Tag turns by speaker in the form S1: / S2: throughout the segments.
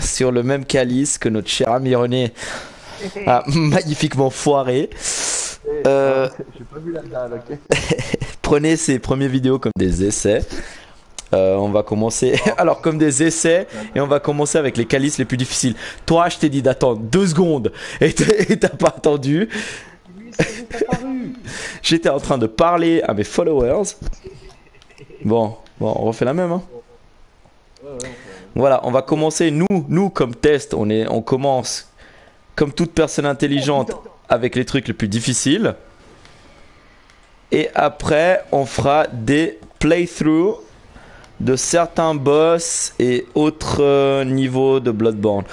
S1: sur le même calice que notre cher ami René a magnifiquement foiré. Euh,
S2: J'ai pas vu la dalle, ok
S1: prenez ces premières vidéos comme des essais. Euh, on va commencer alors comme des essais et on va commencer avec les calices les plus difficiles. Toi, je t'ai dit d'attendre deux secondes et t'as pas attendu. J'étais en train de parler à mes followers. Bon, bon, on refait la même. Hein. Voilà, on va commencer. Nous, nous comme test, on commence comme toute personne intelligente avec les trucs les plus difficiles. Et après, on fera des playthroughs de certains boss et autres euh, niveaux de Bloodborne.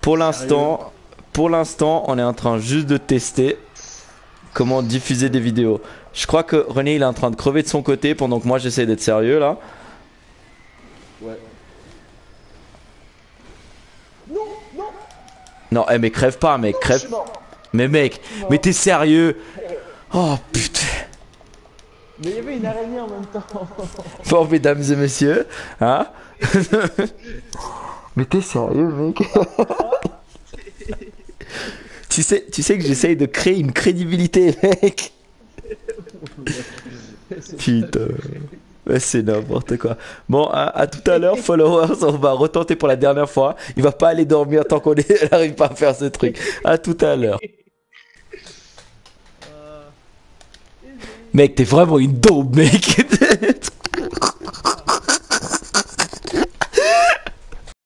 S1: Pour l'instant, on est en train juste de tester comment diffuser des vidéos. Je crois que René il est en train de crever de son côté pendant que moi j'essaie d'être sérieux là. Non, eh, mais crève pas, mec, crève. Mais mec, mais t'es sérieux? Oh putain.
S2: Mais il y avait une araignée en même temps.
S1: Bon, mesdames et messieurs, hein? Mais t'es sérieux, mec? Tu, sais, tu sais que j'essaye de créer une crédibilité, mec? Putain. C'est n'importe quoi. Bon, à, à tout à l'heure, followers, on va retenter pour la dernière fois. Il va pas aller dormir tant qu'on n'arrive pas à faire ce truc. À tout à l'heure. Mec, t'es vraiment une daube, mec.